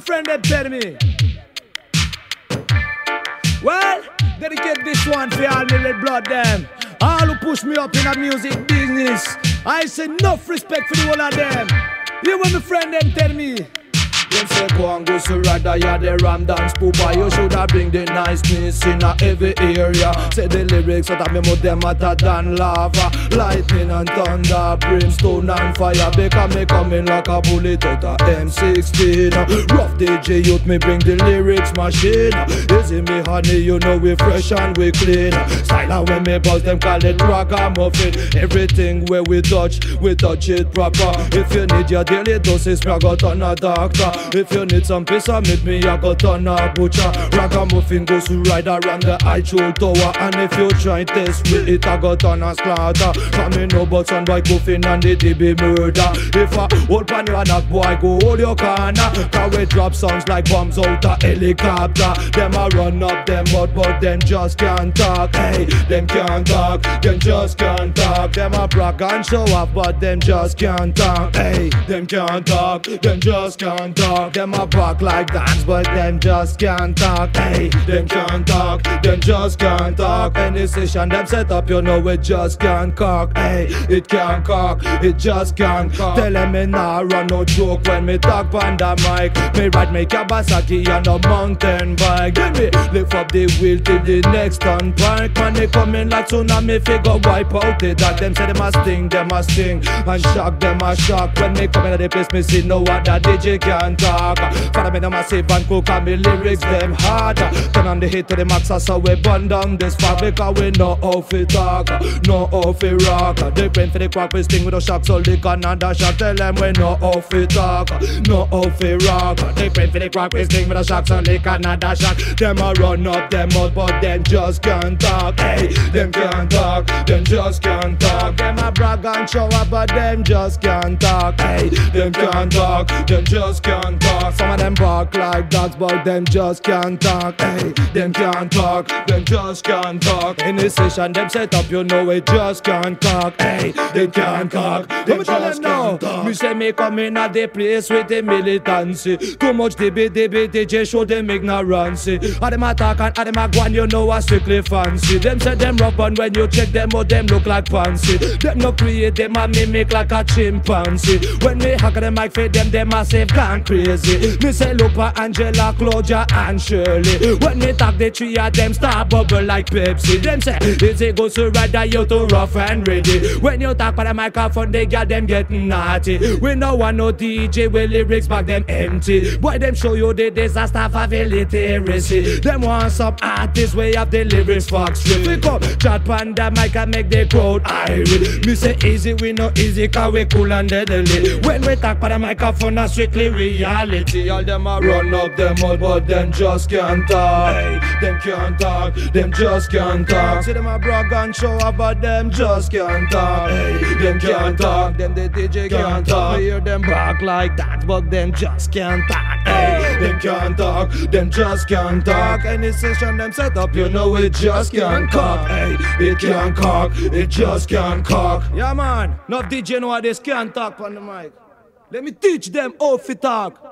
friend them tell me. Well, dedicate this one for all me little blood them. All who push me up in the music business. I say enough respect for the of them. You when my friend them tell me. And Ghostrider ya the ram dance poopa You shoulda bring the niceness in a every area. Say the lyrics so that me more them hotter than lava. Lightning and thunder, brimstone and fire. Because me coming like a bullet out of M16 Rough DJ youth me bring the lyrics machine. Easy me honey you know we fresh and we clean. Style and when me buzz them call it ragamuffin. Everything where we touch, we touch it proper. If you need your daily doses me I got on a doctor. If you need some peace, I meet me, I got on a butcher. Ragamuffin goes to ride around the Eiffel Tower. And if you try test me, it, I got on a slaughter. Come in no but on boy coughing and the DB murder. If I hold pan you and boy, go hold your corner. Cause we drop songs like bombs out a helicopter. Them a run up them mud, but them just can't talk. Hey, them can't talk, them just can't talk. Them a brag and show off, but them just can't talk. Hey, them can't talk, them just can't talk talk. Them a walk like dance, but them just can't talk. Hey, them can't talk, just can't talk. Any session them set up, you know it just can't cock. Hey, it can't cock, it just can't cock. Tell them me nah run no joke when me talk on the mic. Me ride me Kawasaki on a mountain bike. Give me lift up the wheel till the next turn bike. Man, they coming like tsunami, figure wipe out the dog. Them say them a sting, them a sting, and shock them a shock. When me come in the place, me see no other DJ can talk. Follow me no massive and cook and me lyrics them hard. Turn on the hit to the max, so we burn down this fabric, because we know how to talk, know how to rock. They brain for the crack, we sting with a shock, so lick another shot. Tell them we know how to talk, know how to rock. They brain for the crack, we sting with a shock, so lick another shot. Them a run up them out, but them just can't talk. Hey, them can't talk, them just can't talk. Them a brag and show up, but them just can't talk. Hey, them can't talk, them just can't talk. Some of them bark like dogs, but them just can't talk. Hey, them can't talk, them just can't talk. In this session, them set up, you know it just can't talk. Hey, they can't talk, them just can't talk. Me say me come in at the place with the militancy. Too much DB, DB, DJ show them ignorance. How them attack and how them a go on, you know I strictly fancy. Them say them rough and when you check them out, them look like fancy. Them no create, them a mimic like a chimpanzee. When me hack them mic for them, them a say gone crazy. Me say Lupa, Angela, Claudia and Shirley. When me talk the three of them start bubble like Pepsi. Them say it's a go to rather you too rough and ready. When you talk by the microphone, they got them getting naughty. We no want no DJ with lyrics back them empty. Boy, them show you the disaster of illiteracy. Them want some artists way up the lyrics fox. We come chat pan the mic and make the crowd irate. Me say easy, we no easy, cause we cool and deadly. When we talk by the microphone, that's strictly reality. All them a run up them all, but them just can't talk. Hey, them can't talk, them just can't talk. See them a brag and show up, but them just can't talk. Hey, them can't talk, them the DJ can't talk. We hear them bark like that, but them just can't talk. Hey, them can't talk, them just can't talk. Any session them set up, you know it just can't cock. Hey, it can't cock, it just can't cock. Yeah man, no DJ know how this can't talk on the mic. Let me teach them how to talk.